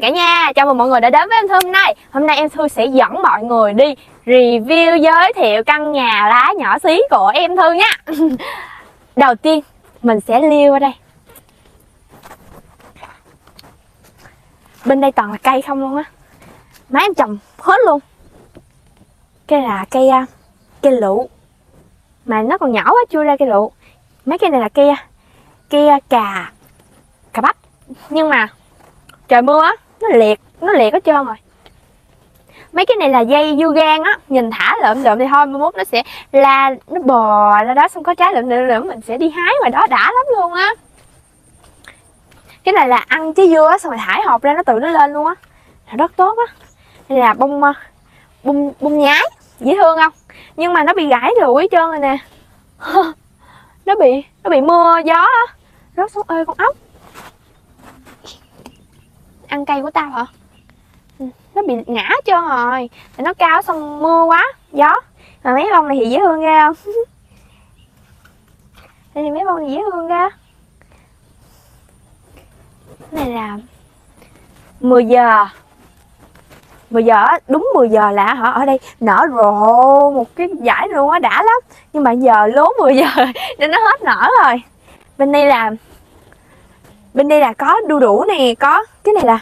cả nhà, chào mừng mọi người đã đến với em Thư hôm nay. Hôm nay em Thư sẽ dẫn mọi người đi review giới thiệu căn nhà lá nhỏ xí của em Thư nha Đầu tiên mình sẽ liêu ở đây. Bên đây toàn là cây không luôn á. Má em trồng hết luôn. Cây là cây à, cây lụ Mà nó còn nhỏ quá chưa ra cây lụ Mấy cây này là cây à, cây à, cà cà bắp. Nhưng mà trời mưa á nó liệt nó liệt hết trơn rồi. Mấy cái này là dây du gan á, nhìn thả lượm lượm thì thôi, mai mốt nó sẽ la, nó bò ra đó, xong có trái lượm lượm mình sẽ đi hái ngoài đó đã lắm luôn á. Cái này là ăn trái dưa á, xong rồi thải hộp ra nó tự nó lên luôn á. Là rất tốt á. Đây là bông ờ, bông bông nhái, dễ thương không? Nhưng mà nó bị gãy rồi hết trơn rồi nè. Nó bị nó bị mưa, gió á. Rớt xuống, ơi, con ốc ăn cây của tao hả? Ừ, nó bị ngã trơn rồi. Tại nó cao xong mưa quá, gió. Mà mấy bông này thì dễ thương ghê không? Đây thì mấy bông này dễ thương ra này là 10 giờ. 10 giờ đúng 10 giờ là họ ở đây nở rộ một cái giải luôn á, đã lắm. Nhưng mà giờ lố 10 giờ nên nó hết nở rồi. Bên đây là, bên đây là có đu đủ nè, có, cái này là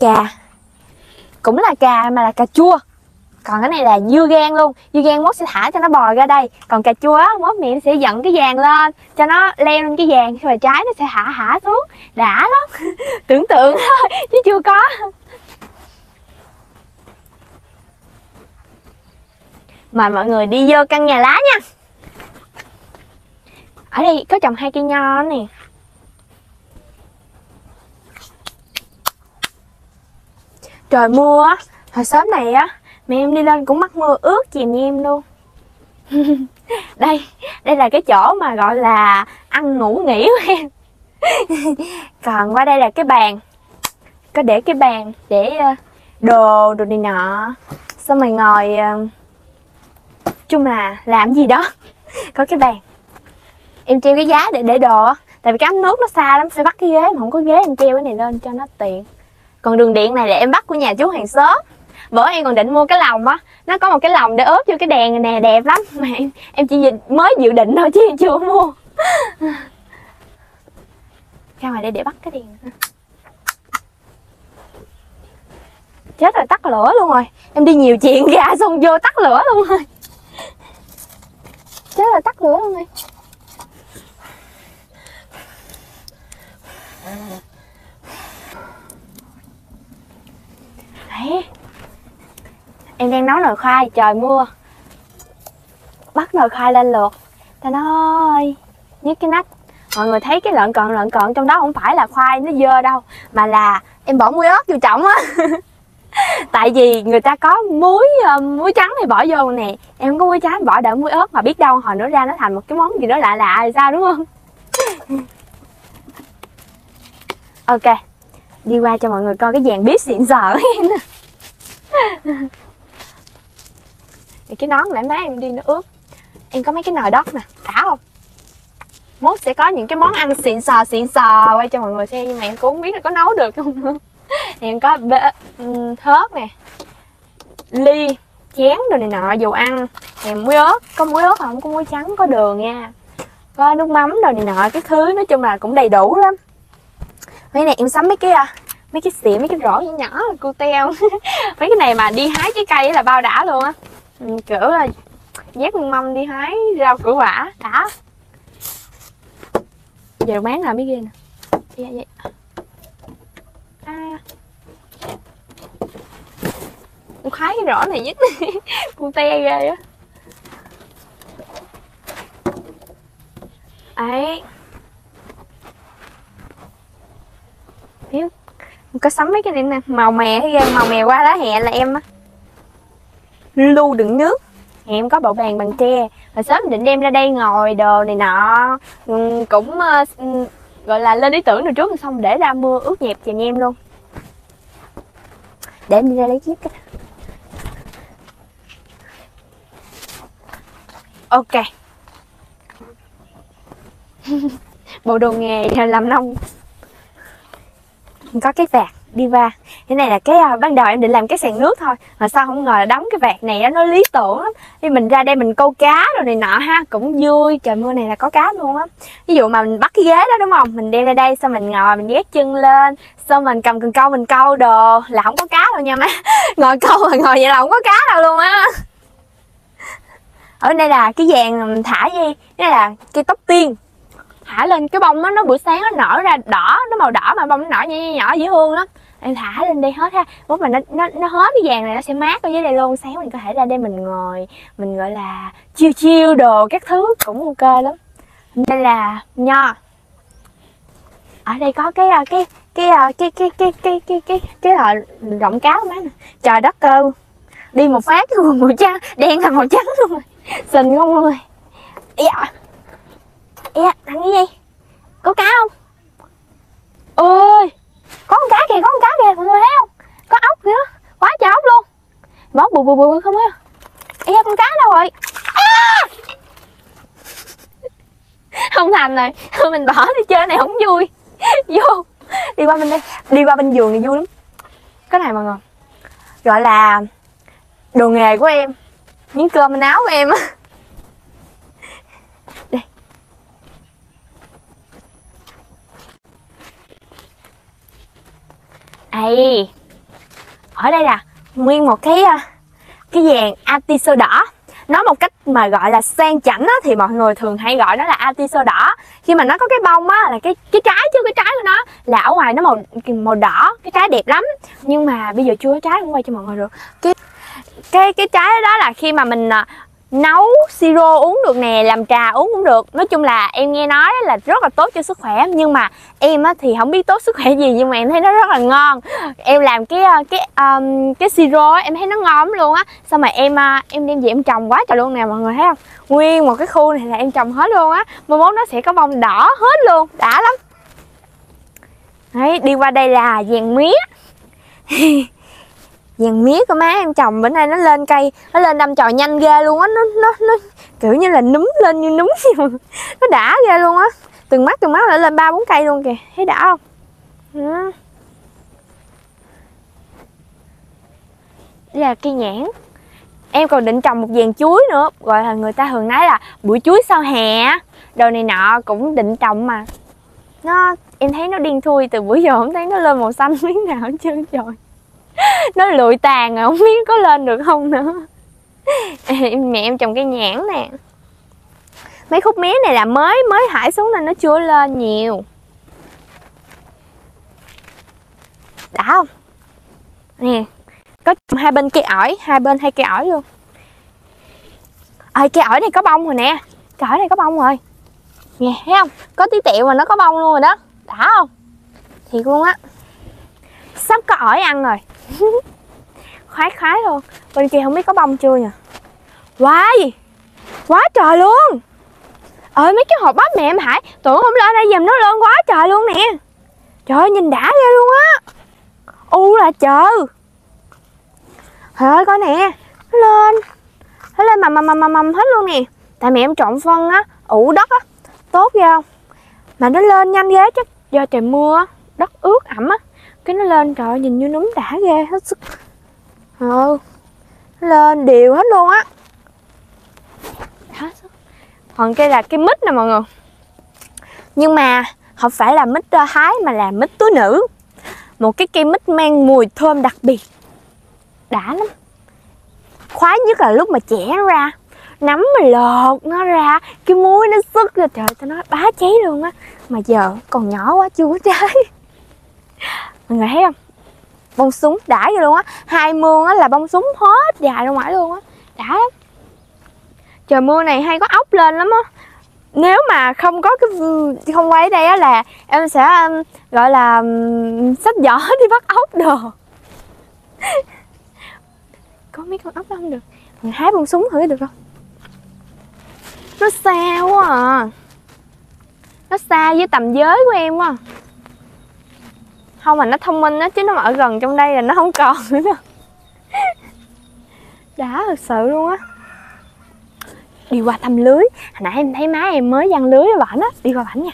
cà. Cũng là cà mà là cà chua. Còn cái này là dưa gan luôn. Dưa gan mốt sẽ thả cho nó bò ra đây. Còn cà chua mốt mẹ sẽ dẫn cái vàng lên, cho nó leo lên cái vàng rồi trái nó sẽ hạ hạ xuống. Đã lắm. Tưởng tượng thôi, chứ chưa có. Mời mọi người đi vô căn nhà lá nha. Ở đây có trồng hai cây nho nè. Trời, mưa á. Hồi sớm này á, mẹ em đi lên cũng mắc mưa ướt chìm em luôn. Đây đây là cái chỗ mà gọi là ăn ngủ nghỉ của em. Còn qua đây là cái bàn. Có để cái bàn để ờ, đồ đồ này nọ. Xong rồi ngồi ờ, chung là làm gì đó. Có cái bàn. Em treo cái giá để để đồ tại vì cái ấm nước nó xa lắm, phải bắt cái ghế mà không có ghế, em treo cái này lên cho nó tiện còn đường điện này là em bắt của nhà chú hàng xóm. Bữa em còn định mua cái lồng á. Nó có một cái lồng để ốp vô cái đèn này nè, đẹp lắm. Mà em em chỉ mới dự định thôi chứ em chưa mua. Ra ngoài đây để bắt cái đèn. Chết rồi, tắt lửa luôn rồi. Em đi nhiều chuyện ra xong vô tắt lửa luôn rồi. Chết rồi, tắt lửa luôn rồi. Đấy Em đang nấu nồi khoai, trời mưa. Bắt nồi khoai lên luộc Ta nói Nhức cái nách. Mọi người thấy cái lợn cận lợn cận trong đó không phải là khoai nó dơ đâu Mà là em bỏ muối ớt vô trọng á. Tại vì người ta có muối ờ, muối trắng thì bỏ vô nè. Em không có muối trắng bỏ đỡ muối ớt Mà biết đâu hồi nữa ra nó thành một cái món gì đó lạ lạ thì sao đúng không? Ok Đi qua cho mọi người coi cái dàn bếp xịn sò thì cái nón nãy má em đi nó ướt. Em có mấy cái nồi đất nè cả không? Mốt sẽ có những cái món ăn xịn sò xịn sò quay cho mọi người xem nhưng mà em cũng không biết là có nấu được không nữa. Em có bê, ừ, thớt nè ly chén đồ này nọ dù ăn. Em muối ớt có muối ớt không? Có muối trắng có đường nha. Có nước mắm đồ này nọ cái thứ nói chung là cũng đầy đủ lắm. Mấy này em sắm mấy cái à, mấy cái xỉa, mấy cái rổ nhỏ nhỏ là cô teo mấy cái này mà đi hái trái cây là bao đã luôn á. Ừ, kiểu là dép mâm đi hái rau củ quả, đã. Giờ bán là mấy ghê nè. Vậy vậy à. Con cái rổ này nhất. Con te ghê á. Ấy Biết có sắm mấy cái này nè màu mè hay ghê màu mè qua lá hẹ là em á. Lu đựng nước. Em có bộ bàn bằng tre. Hồi sớm định đem ra đây ngồi đồ này nọ. Ừ, cũng uh, gọi là lên ý tưởng rồi trước xong để ra mưa ướt nhẹp chèm em luôn. Để em đi ra lấy chiếc cái ok. Bộ đồ nghề làm nông có cái vạt đi va cái này là cái uh, ban đầu em định làm cái sàn nước thôi mà sao không ngờ là đóng cái vạt này đó, nó lý tưởng lắm. Thì mình ra đây mình câu cá rồi này nọ ha cũng vui. Trời mưa này là có cá luôn á. Ví dụ mà mình bắt cái ghế đó đúng không? Mình đem ra đây xong mình ngồi mình ghét chân lên xong mình cầm cần câu mình câu đồ là không có cá đâu nha má. Ngồi câu mà ngồi vậy là không có cá đâu luôn á. Ở đây là cái vàng thả gì? Đây là cây tóc tiên thả lên cái bông á nó buổi sáng nó nở ra đỏ, nó màu đỏ mà bông nó nở nhỏ nhỏ dễ thương lắm em thả lên đây hết ha. Bố mà nó nó nó hết cái vàng này nó sẽ mát ở dưới đây luôn. Sáng mình có thể ra đây mình ngồi, mình gọi là chiêu chiêu đồ các thứ cũng ok lắm. Đây là nho. Ở đây có cái ờ, ờ, cái cái cái cái cái cái cái cái cái loại rộng cáo má nè trời đất cơ đi một phát cái quần màu trắng, đen thành màu trắng luôn. Rồi xình không luôn rồi Ê, thằng gì vậy? có cá không? Ôi có con cá kìa có con cá kìa mọi người thấy không? Có ốc kìa quá trời ốc luôn. Bỏ bù bù bù không á. Ê con cá đâu rồi? À! không thành rồi thôi mình bỏ đi chơi này không vui. Vô đi qua bên đây đi qua bên giường này vui lắm. Cái này mọi người gọi là đồ nghề của em miếng cơm áo của em á. Này. Ở đây là nguyên một cái ờ, cái vàng atiso đỏ. Nói một cách mà gọi là sang chảnh á, thì mọi người thường hay gọi nó là atiso đỏ. Khi mà nó có cái bông á là cái cái trái chứ cái trái của nó là ở ngoài nó màu màu đỏ cái trái đẹp lắm. Nhưng mà bây giờ chưa có trái không quay cho mọi người được. Cái cái cái trái đó là khi mà mình ờ, nấu siro uống được nè làm trà uống cũng được. Nói chung là em nghe nói là rất là tốt cho sức khỏe nhưng mà em á thì không biết tốt sức khỏe gì nhưng mà em thấy nó rất là ngon. Em làm cái ờ, cái um, cái siro em thấy nó ngon lắm luôn á. Xong mà em ờ, em đem về em trồng quá trời luôn nè mọi người thấy không? Nguyên một cái khu này là em trồng hết luôn á. Mai mốt nó sẽ có bông đỏ hết luôn đã lắm. Đấy đi qua đây là vàng mía. dàn mía của má em trồng bữa nay nó lên cây, nó lên đâm chồi nhanh ghê luôn á, nó nó nó kiểu như là núm lên như núm nó đã ghê luôn á. Từng mắt từng mắt lại lên ba, bốn cây luôn kìa, thấy đã không? Ừ. đây là cây nhãn. Em còn định trồng một dàn chuối nữa, gọi là người ta thường nói là bụi chuối sau hè đồ này nọ cũng định trồng mà. Nó, em thấy nó điên thui từ bữa giờ không thấy nó lên màu xanh miếng nào hết trơn trời. nó lụi tàn rồi không biết có lên được không nữa. Mẹ em trồng cây nhãn nè. Mấy khúc mía này là mới mới hải xuống nên nó chưa lên nhiều. Đã không? Nè, có hai bên cây ổi, hai bên hai cây ổi luôn. Ơi cây ổi này có bông rồi nè. Cây ổi này có bông rồi. Nè, thấy không? Có tí tẹo mà nó có bông luôn rồi đó. Đã không? Thiệt luôn á. Sắp có ổi ăn rồi. khoái khoái luôn. Bên kia không biết có bông chưa nhỉ? Wow Quá trời luôn. Ơi mấy cái hộp bắp mẹ em Hải Tưởng không lên đây dùm nó lên quá trời luôn nè. Trời ơi nhìn đã ghê luôn á. U là chờ Trời ơi coi nè. Nó lên. Nó lên mầm mầm mầm mầm, mầm hết luôn nè. Tại mẹ em trộn phân á ủ đất á. Tốt ghê không? Mà nó lên nhanh ghê chắc do trời mưa Đất ướt ẩm á. Cái nó lên trời ơi, nhìn như núm đã ghê hết sức. Ừ Lên đều hết luôn á. Còn cây là cái mít nè mọi người. Nhưng mà không phải là mít ờ, hái mà là mít túi nữ. Một cái cây mít mang mùi thơm đặc biệt. Đã lắm. Khoái nhất là lúc mà chẻ nó ra. Nắm mà lột nó ra cái muối nó sức ra. Trời tao nói bá cháy luôn á. Mà giờ còn nhỏ quá chưa có trái mọi người thấy không? Bông súng đã vậy luôn á. Hai mương á là bông súng hết dài ra ngoài luôn á. Đã lắm. Trời mưa này hay có ốc lên lắm á. Nếu mà không có cái không quay ở đây á là em sẽ um, gọi là um, sách giỏ đi bắt ốc đồ. Có mấy con ốc đó không được. Mình hái bông súng thử được không? Nó xa quá à. Nó xa với tầm giới của em quá à không, mà nó thông minh á, chứ nó mà ở gần trong đây là nó không còn nữa. Đâu đã thật sự luôn á. Đi qua thăm lưới. Hồi nãy em thấy má em mới giăng lưới với bển á. Đi qua bển nha.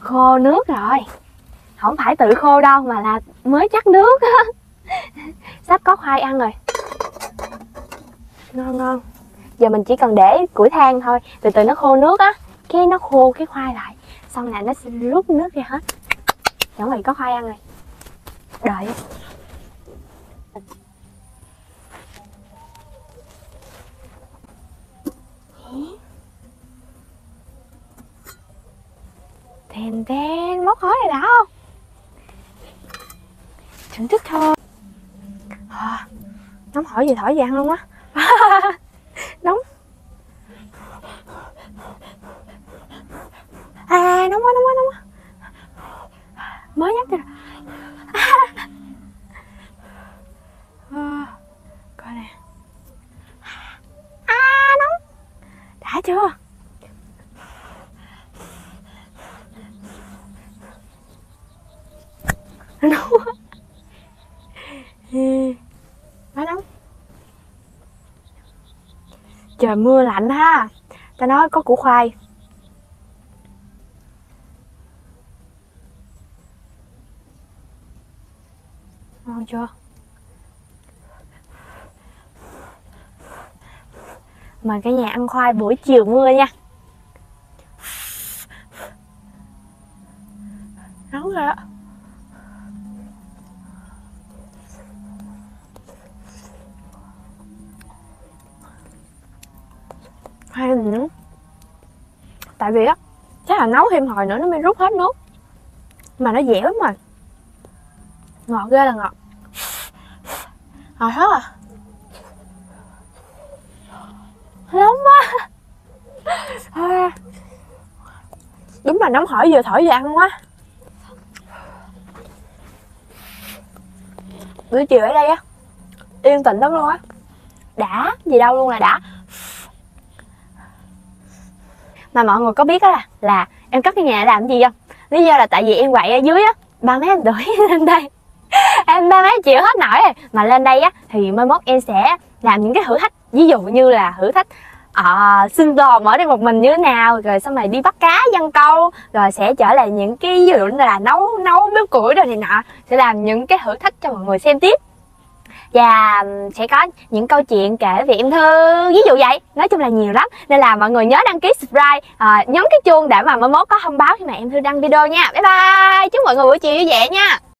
Khô nước rồi. Không phải tự khô đâu, mà là mới chắc nước á. Sắp có khoai ăn rồi. Ngon ngon giờ mình chỉ cần để củi than thôi từ từ nó khô nước á cái nó khô cái khoai lại xong là nó sẽ rút nước ra hết. Chuẩn bị có khoai ăn rồi. Đợi thèn thèn bốc khói này đã không? Thưởng thức thôi. À, nóng hỏi gì thổi vàng luôn á nóng à nóng quá nóng quá nóng quá mới nhắc rồi à, coi nè à nóng. Đã chưa? Nóng quá. Quá nóng. Trời mưa lạnh ha. Ta nói có củ khoai. Ngon chưa mời cái nhà ăn khoai buổi chiều mưa nha. Nóng rồi đó. Hay nữa tại vì á, chắc là nấu thêm hồi nữa nó mới rút hết nước mà nó dẻo lắm mà ngọt ghê là ngọt ngọt hết à? Nóng quá. À, đúng là nóng hỏi vừa thổi vừa ăn quá. Buổi chiều ở đây á yên tĩnh lắm luôn á. Đã gì đâu luôn là đã. Mà mọi người có biết á là, là em cất cái nhà làm gì không? Lý do là tại vì em quậy ở dưới á. Ba mấy anh đuổi lên đây. em ba mấy chịu hết nổi rồi. Mà lên đây á thì mai mốt em sẽ làm những cái thử thách. Ví dụ như là thử thách à, sinh tồn ở đây một mình như thế nào rồi xong rồi đi bắt cá dân câu rồi sẽ trở lại những cái ví dụ như là nấu nấu bếp củi rồi này nọ. Sẽ làm những cái thử thách cho mọi người xem tiếp. Và sẽ có những câu chuyện kể về em thư. Ví dụ vậy. Nói chung là nhiều lắm. Nên là mọi người nhớ đăng ký subscribe à, nhấn cái chuông để mà mai mốt có thông báo khi mà em thư đăng video nha. Bye bye. Chúc mọi người buổi chiều vui vẻ nha.